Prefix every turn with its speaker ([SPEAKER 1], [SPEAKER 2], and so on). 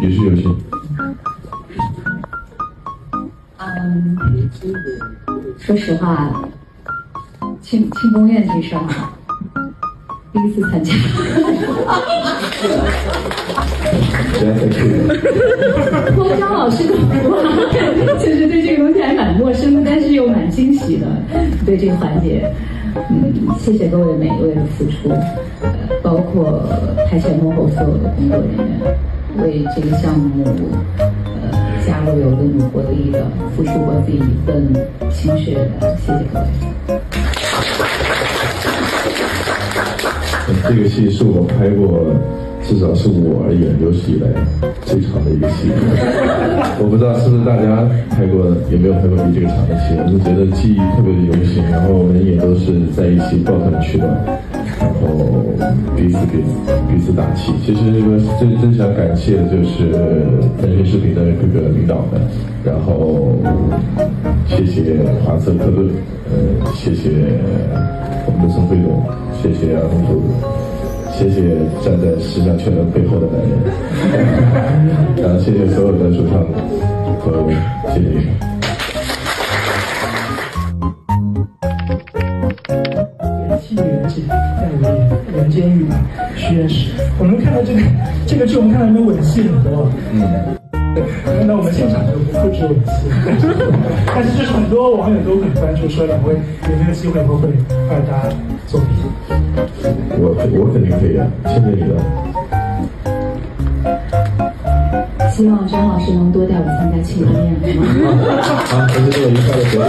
[SPEAKER 1] 也是游戏。
[SPEAKER 2] 嗯，说实话，庆庆功宴这事儿，第一次参加。托张老师的福啊，其实对这个东西还蛮陌生的，但是又蛮惊喜的。对这个环节，嗯，谢谢各位每一位的付出，呃，包括台前幕后所有的工作人员，为这个项目，呃，加入有的努过力的，付出过自己一份心血的，谢谢各位。
[SPEAKER 1] 这个戏是我拍过。至少是我而言有史以来最长的一个戏，我不知道是不是大家拍过，有没有拍过比这个长的戏？我就觉得记忆特别的犹新，然后我们也都是在一起抱团取暖，彼此给彼此打气。其实这个真真想感谢的就是腾讯视频的各个领导们，然后谢谢华策克顿，呃，谢谢我们的宋飞总，谢谢阿东主。谢谢站在时尚圈的背后的男人，然后谢谢所有的主唱朋友们，谢谢
[SPEAKER 3] 人姐在为人间狱许愿石，我们看到这个这个剧，我们看到里面吻戏很多，嗯。那我们现场就不止吻戏，但是就是很多网友都很关注，说两位有没有机会以后会二搭作品？
[SPEAKER 1] 我我肯定可以啊，谢谢你了。
[SPEAKER 2] 希望张老师能多带我参加庆功宴，好吗？
[SPEAKER 1] 好，这是我愉快的决定。